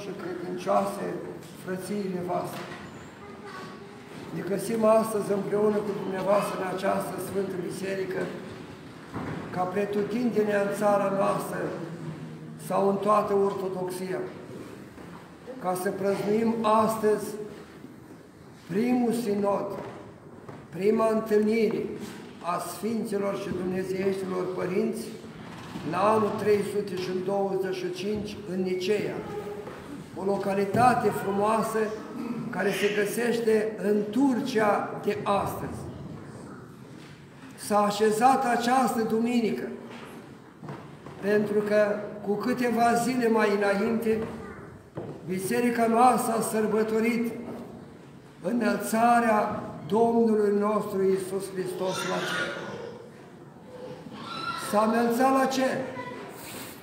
și credincioase frățiile voastre. Ne găsim astăzi împreună cu dumneavoastră în această Sfântă Biserică, ca pretutindenea în țara noastră sau în toată Ortodoxia, ca să prăznuim astăzi primul sinod, prima întâlnire a Sfinților și Dumnezeieștilor Părinți la anul 325 în Niceea, o localitate frumoasă care se găsește în Turcia de astăzi. S-a așezat această duminică, pentru că cu câteva zile mai înainte, Biserica noastră a sărbătorit înălțarea Domnului nostru Iisus Hristos la cer. S-a înălțat la cer,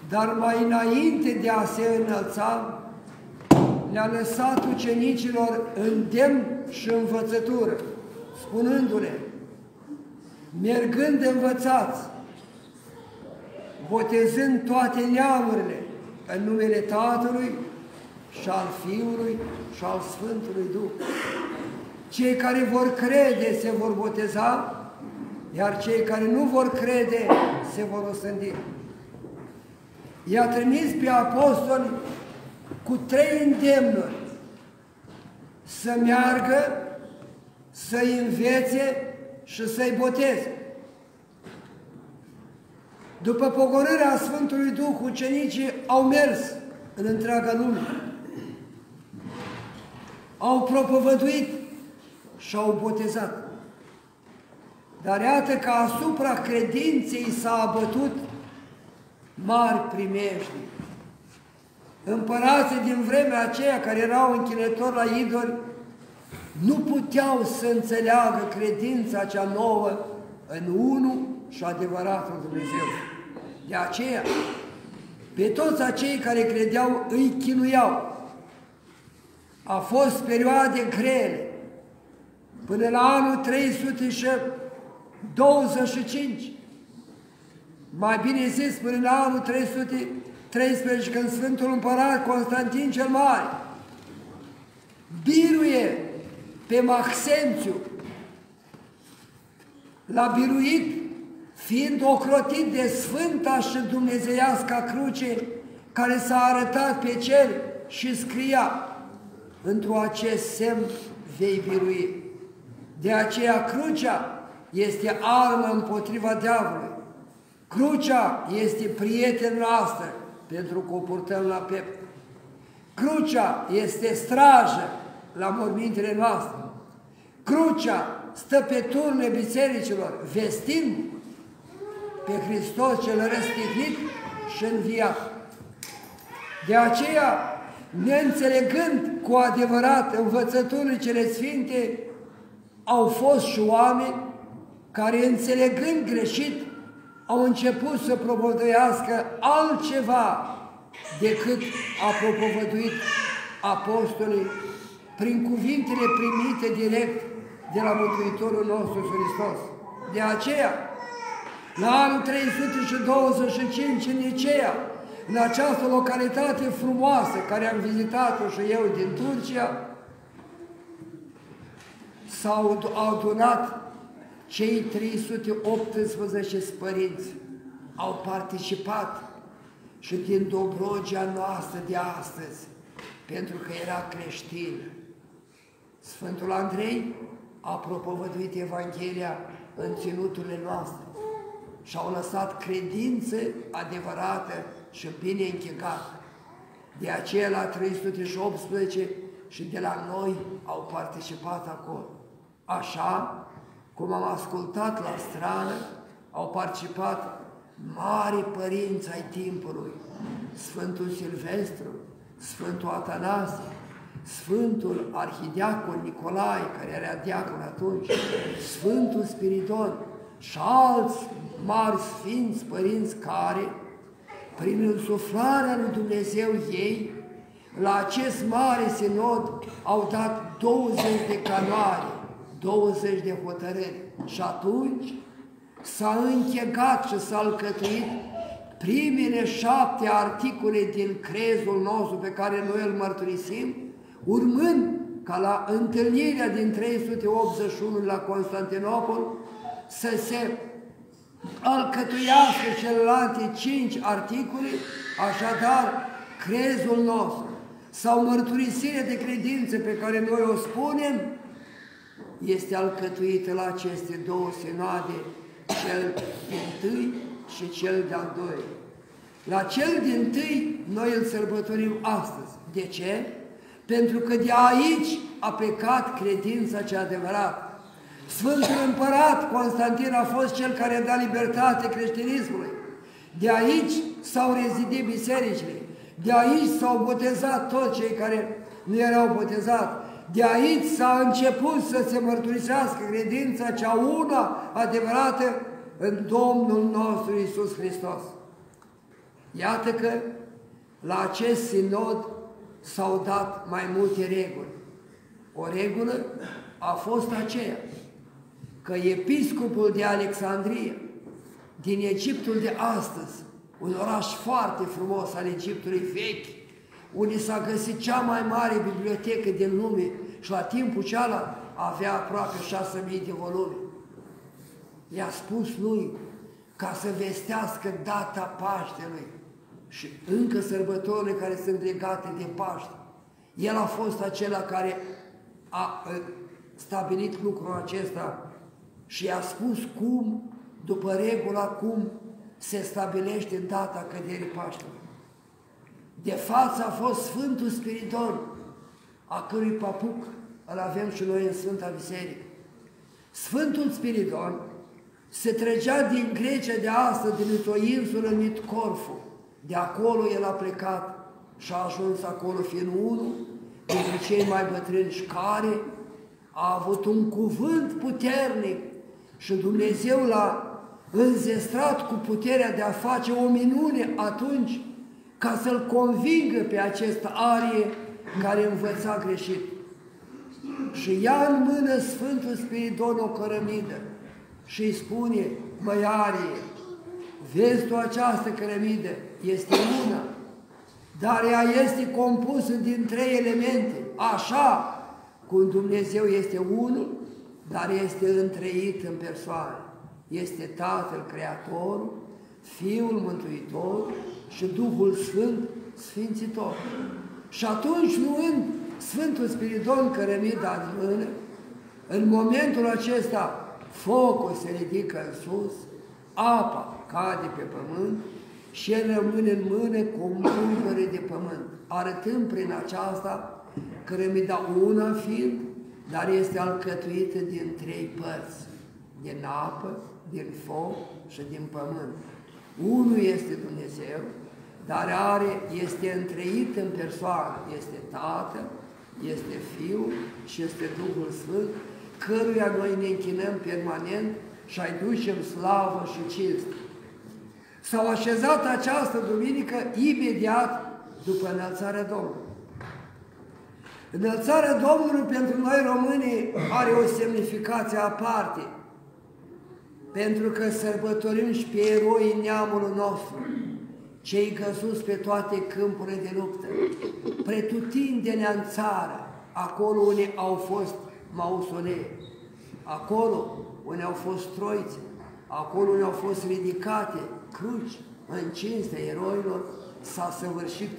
dar mai înainte de a se înălța, le-a lăsat ucenicilor îndemn și învățătură, spunându-le, mergând învățați, botezând toate neamurile în numele Tatălui și al Fiului și al Sfântului Duh. Cei care vor crede se vor boteza, iar cei care nu vor crede se vor osândi. I-a trimis pe apostoli cu trei îndemnuri să meargă, să-i învețe și să-i boteze. După pogorârea Sfântului Duh, ucenicii au mers în întreaga lume. Au propovăduit și au botezat. Dar iată că asupra credinței s-a abătut mari primești. Împărații din vremea aceea care erau închinători la idoli nu puteau să înțeleagă credința cea nouă în unul și adevăratul Dumnezeu. De aceea, pe toți acei care credeau îi chinuiau. A fost perioade grele, până la anul 325, mai bine zis până la anul 313, când Sfântul Împărat Constantin cel Mare biruie pe Maxențiu, l-a biruit fiind ocrotit de Sfânta și Dumnezeiasca cruce care s-a arătat pe cer și scria într-o acest semn vei birui. De aceea crucea este armă împotriva diavolului. Crucea este prieten noastră pentru că o purtăm la pept. Crucea este strajă la mormintele noastre. Crucea stă pe turne bisericilor, vestind pe Hristos cel răstignit și înviat. De aceea, neînțelegând cu adevărat învățăturile cele sfinte, au fost și oameni care, înțelegând greșit, au început să propovăduiască altceva decât a propovăduit apostolii prin cuvintele primite direct de la Mântuitorul nostru Hristos. De aceea, la anul 325 în Nicea, în această localitate frumoasă care am vizitat-o și eu din Turcia, s-au adunat cei 318 părinți, au participat și din Dobrogea noastră de astăzi, pentru că era creștin. Sfântul Andrei a propovăduit Evanghelia în ținuturile noastre și au lăsat credință adevărată și bine închegată. De aceea la 318 și de la noi au participat acolo. Așa cum am ascultat la strană, au participat mari părinți ai timpului, Sfântul Silvestru, Sfântul Atanasie, Sfântul Arhidiacon Nicolae, care era diacon atunci, Sfântul Spiridon și alți mari sfinți părinți care, prin însuflarea lui Dumnezeu ei, la acest mare sinod au dat 20 de canoare, 20 de hotărâri. Și atunci s-a închegat și s-a alcătuit primele șapte articole din crezul nostru pe care noi îl mărturisim, urmând ca la întâlnirea din 381 la Constantinopol să se alcătuiască celelalte cinci articole, așadar crezul nostru sau mărturisirea de credință pe care noi o spunem, este alcătuită la aceste două sinoade, cel din tâi și cel de-al doilea. La cel din tâi noi îl sărbătorim astăzi. De ce? Pentru că de aici a plecat credința cea adevărată. Sfântul Împărat Constantin a fost cel care a dat libertate creștinismului. De aici s-au rezidit bisericile. De aici s-au botezat toți cei care nu erau botezați. De aici s-a început să se mărturisească credința cea una adevărată în Domnul nostru Isus Hristos. Iată că la acest sinod s-au dat mai multe reguli. O regulă a fost aceea că episcopul de Alexandrie, din Egiptul de astăzi, un oraș foarte frumos al Egiptului vechi, unde s-a găsit cea mai mare bibliotecă din lume și la timpul cealaltă avea aproape 6.000 de volume. I-a spus lui ca să vestească data Paștelui și încă sărbătorile care sunt legate de Paște. El a fost acela care a stabilit lucrul acesta și a spus cum, după regula, cum se stabilește data căderii Paștelui. De față a fost Sfântul Spiridon, a cărui papuc îl avem și noi în Sfânta Biserică. Sfântul Spiridon se trecea din Grecia de astăzi, din o insulă numit Corfu. De acolo el a plecat și a ajuns acolo fiind unul dintre cei mai bătrâni și care a avut un cuvânt puternic și Dumnezeu l-a înzestrat cu puterea de a face o minune atunci ca să-l convingă pe acest arie care învăța greșit. Și ia în mână Sfântul Spiridon o cărămidă și îi spune, măi arie, vezi tu această cărămidă, este una, dar ea este compusă din trei elemente, așa cum Dumnezeu este unul, dar este întreit în persoană. Este Tatăl Creatorul, Fiul Mântuitor și Duhul Sfânt Sfințitor. Și atunci, luând Sfântul Spiridon cărămida în mână, în momentul acesta focul se ridică în sus, apa cade pe pământ și el rămâne în mână cu un de pământ, arătând prin aceasta cărămida una fiind, dar este alcătuită din trei părți, din apă, din foc și din pământ. Unul este Dumnezeu, dar are, este întreit în persoană, este Tatăl, este Fiul și este Duhul Sfânt, căruia noi ne închinăm permanent și ai ducem slavă și cinste. S-au așezat această duminică imediat după înălțarea Domnului. Înălțarea Domnului pentru noi românii are o semnificație aparte pentru că sărbătorim și pe eroii neamului nostru, cei căzuți pe toate câmpurile de luptă, pretutindenea în țară, acolo unde au fost mausolee, acolo unde au fost troițe, acolo unde au fost ridicate cruci în cinstea eroilor, s-a săvârșit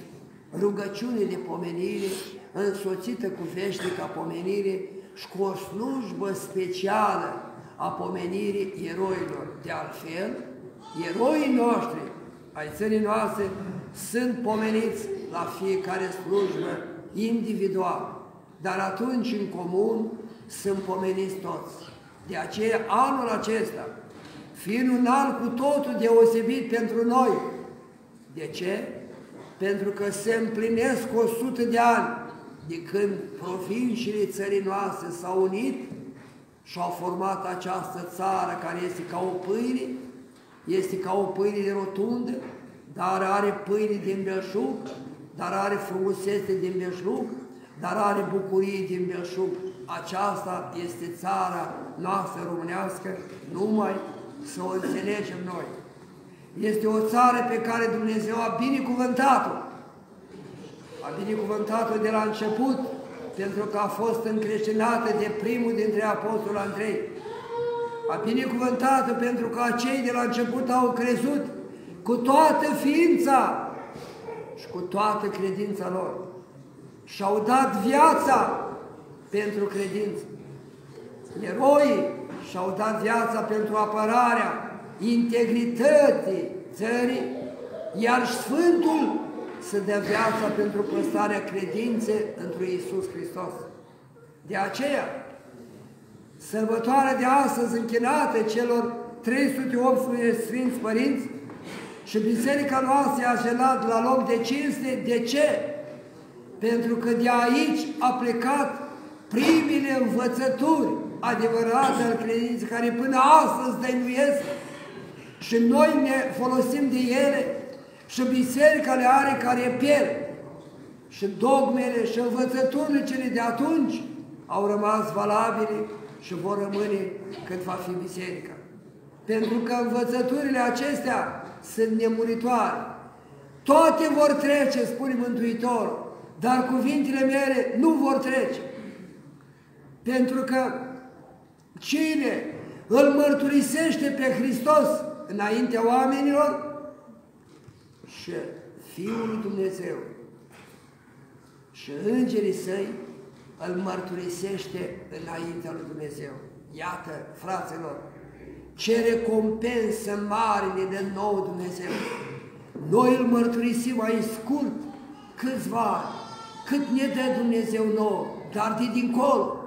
rugăciune de pomenire, însoțită cu veșnica pomenire și cu o slujbă specială a pomenirii eroilor. De altfel, eroii noștri ai țării noastre sunt pomeniți la fiecare slujbă individual, dar atunci în comun sunt pomeniți toți. De aceea anul acesta, fiind un an cu totul deosebit pentru noi, de ce? Pentru că se împlinesc 100 de ani de când provinciile țării noastre s-au unit și au format această țară care este ca o pâine, este ca o pâine de rotundă, dar are pâine din belșug, dar are frumusețe din belșug, dar are bucurie din belșug. Aceasta este țara noastră românească, numai să o înțelegem noi. Este o țară pe care Dumnezeu a binecuvântat-o. A binecuvântat-o de la început, pentru că a fost încreștinată de primul dintre apostoli Andrei. A binecuvântat-o pentru că acei de la început au crezut cu toată ființa și cu toată credința lor. Și-au dat viața pentru credință. Eroii și-au dat viața pentru apărarea integrității țării, iar Sfântul să dea viața pentru păstrarea credinței într Iisus Hristos. De aceea, sărbătoarea de astăzi închinată celor 318 Sfinți Părinți și Biserica noastră a așezat la loc de cinste. De ce? Pentru că de aici a plecat primele învățături adevărate al credinței, care până astăzi dăinuiesc și noi ne folosim de ele și biserica le are care pierd. Și dogmele și învățăturile cele de atunci au rămas valabile și vor rămâne cât va fi biserica. Pentru că învățăturile acestea sunt nemuritoare. Toate vor trece, spune Mântuitorul, dar cuvintele mele nu vor trece. Pentru că cine îl mărturisește pe Hristos înaintea oamenilor și Fiul lui Dumnezeu și îngerii săi îl mărturisește înaintea lui Dumnezeu. Iată, fraților, ce recompensă mare ne dă nou Dumnezeu. Noi îl mărturisim mai scurt, câțiva ani, cât ne dă Dumnezeu nou, dar de dincolo,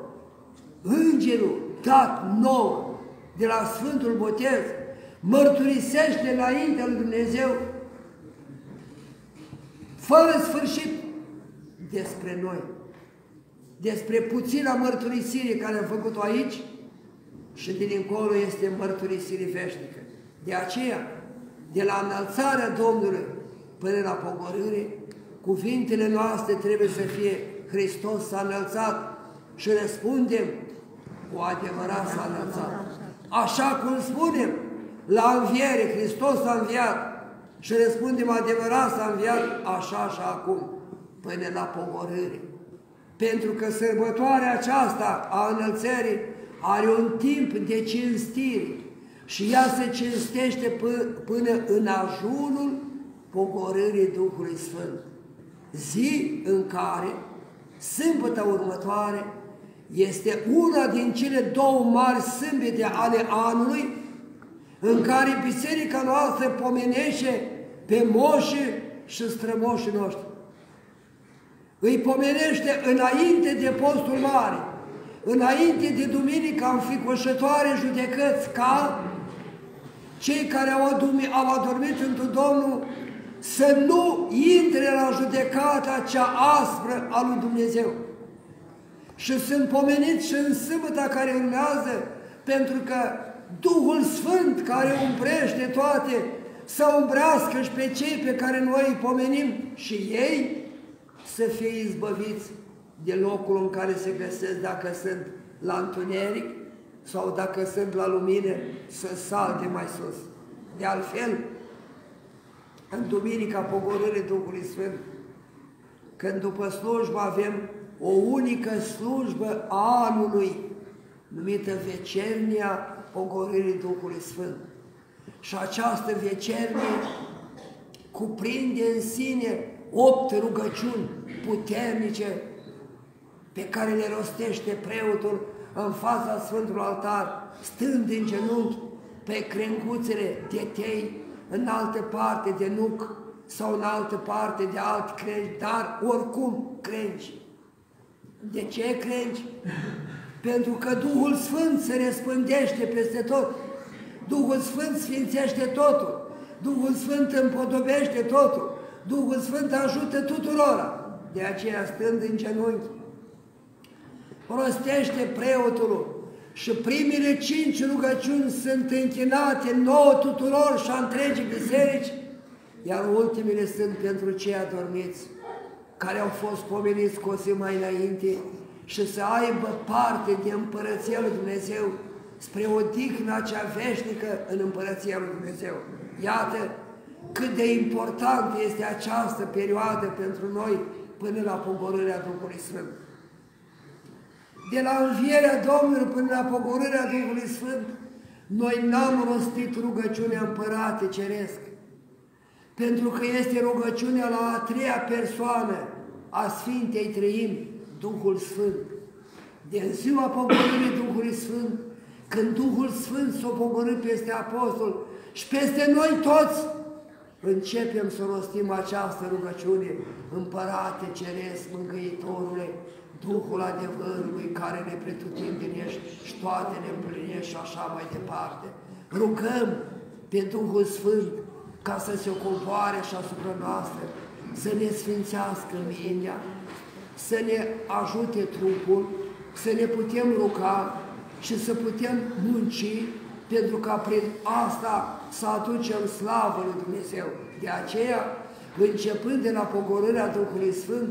îngerul dat nou de la Sfântul Botez, mărturisește înaintea lui Dumnezeu fără sfârșit despre noi, despre puțina mărturisire care am făcut-o aici și din încolo este mărturisire veșnică. De aceea, de la înălțarea Domnului până la pogorâre, cuvintele noastre trebuie să fie Hristos s-a înălțat și răspundem cu adevărat s-a înălțat. Așa cum spunem, la înviere, Hristos s-a înviat, și răspundem adevărat s-a înviat așa și acum, până la pogorâre. Pentru că sărbătoarea aceasta a înălțării are un timp de cinstire și ea se cinstește până în ajunul pogorârii Duhului Sfânt. Zi în care, sâmbătă următoare, este una din cele două mari sâmbete ale anului în care biserica noastră pomenește pe moșii și strămoșii noștri. Îi pomenește înainte de postul mare, înainte de duminica înficoșătoare judecăți, ca cei care au, adormit, au adormit într Domnul să nu intre la judecata cea aspră a lui Dumnezeu. Și sunt pomeniți și în sâmbăta care urmează, pentru că Duhul Sfânt care umprește toate să umbrească și pe cei pe care noi îi pomenim și ei să fie izbăviți de locul în care se găsesc dacă sunt la întuneric sau dacă sunt la lumină, să salte mai sus. De altfel, în Duminica Pogorârii Duhului Sfânt, când după slujbă avem o unică slujbă a anului, numită Vecernia Pogorârii Duhului Sfânt. Și această vecernie cuprinde în sine opt rugăciuni puternice pe care le rostește preotul în fața Sfântului Altar, stând în genunchi pe crenguțele de tei, în altă parte de nuc sau în altă parte de alt crengi, dar oricum crengi. De ce crengi? Pentru că Duhul Sfânt se răspândește peste tot. Duhul Sfânt sfințește totul, Duhul Sfânt împodobește totul, Duhul Sfânt ajută tuturor. De aceea, stând în genunchi, rostește preotul și primele cinci rugăciuni sunt închinate nouă tuturor și a întregii biserici, iar ultimele sunt pentru cei adormiți, care au fost pomeniți cu o zi mai înainte și să aibă parte de Împărăția lui Dumnezeu spre odihna cea veșnică în Împărăția lui Dumnezeu. Iată cât de importantă este această perioadă pentru noi până la pogorârea Duhului Sfânt. De la învierea Domnului până la pogorârea Duhului Sfânt, noi n-am rostit rugăciunea Împărate Ceresc, pentru că este rugăciunea la a treia persoană a Sfintei Trăim, Duhul Sfânt. De ziua pogorârii Duhului Sfânt, când Duhul Sfânt s-a pogorât peste apostol și peste noi toți, începem să rostim această rugăciune, Împărate Ceresc, Mângâitorule, Duhul adevărului care ne pretutindenești și toate ne împlinești și așa mai departe. Rugăm pe Duhul Sfânt ca să se coboare și asupra noastră, să ne sfințească mintea, să ne ajute trupul, să ne putem ruga și să putem munci pentru ca prin asta să aducem slavă lui Dumnezeu. De aceea, începând de la pogorârea Duhului Sfânt,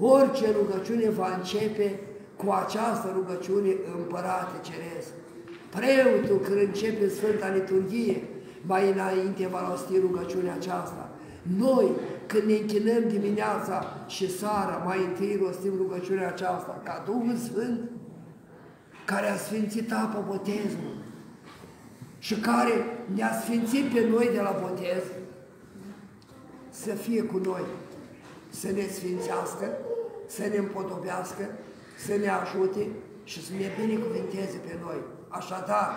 orice rugăciune va începe cu această rugăciune Împărate Ceresc. Preotul, când începe Sfânta Liturghie, mai înainte va rosti rugăciunea aceasta. Noi, când ne închinăm dimineața și seara, mai întâi rostim rugăciunea aceasta, ca Duhul Sfânt, care a sfințit apă botezul și care ne-a sfințit pe noi de la botez, să fie cu noi, să ne sfințească, să ne împodobească, să ne ajute și să ne binecuvinteze pe noi. Așadar,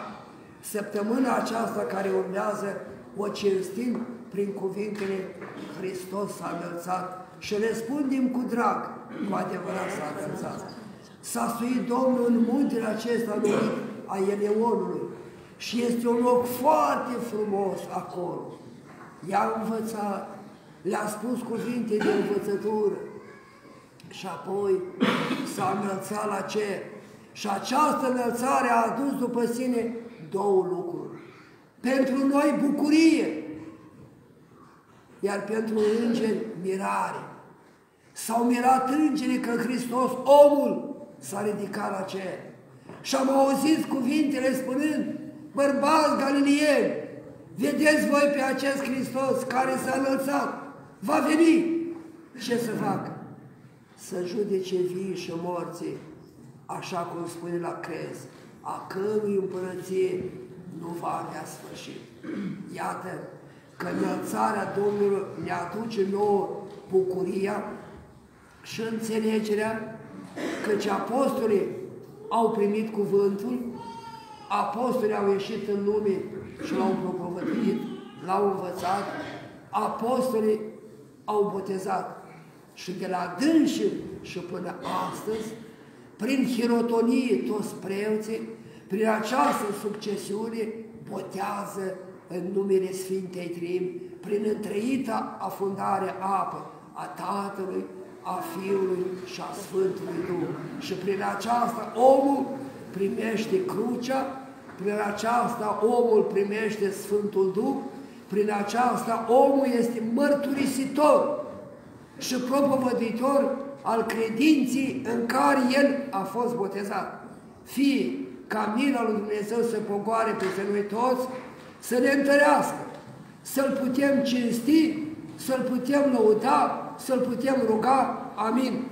săptămâna aceasta care urmează o cinstim prin cuvintele Hristos s-a înălțat și răspundem cu drag, cu adevărat s-a înălțat. S-a suit Domnul în muntele acesta numit a Eleonului și este un loc foarte frumos acolo. I-a învățat, le-a spus cuvinte de învățătură și apoi s-a înălțat la cer. Și această înălțare a adus după sine două lucruri. Pentru noi bucurie, iar pentru îngeri mirare. S-au mirat îngerii că Hristos, omul, s-a ridicat la cer. Și am auzit cuvintele spunând, bărbați galilieni, vedeți voi pe acest Hristos care s-a înălțat, va veni. Ce să facă? Să judece vii și morții, așa cum spune la crez, a cărui împărăție nu va avea sfârșit. Iată că înălțarea Domnului ne aduce nouă bucuria și înțelegerea căci apostolii au primit cuvântul, apostolii au ieșit în lume și l-au propovăduit, l-au învățat, apostolii au botezat. Și de la dânsii și până astăzi, prin hirotonie toți preoții, prin această succesiune, botează în numele Sfintei Trim, prin întreita afundare apă a Tatălui, a Fiului și a Sfântului Duh. Și prin aceasta omul primește crucea, prin aceasta omul primește Sfântul Duh, prin aceasta omul este mărturisitor și propovăduitor al credinții în care el a fost botezat. Fie ca mila lui Dumnezeu să pogoare peste noi toți, să ne întărească, să-L putem cinsti, să-L putem lăuda, să-L putem ruga. Amin.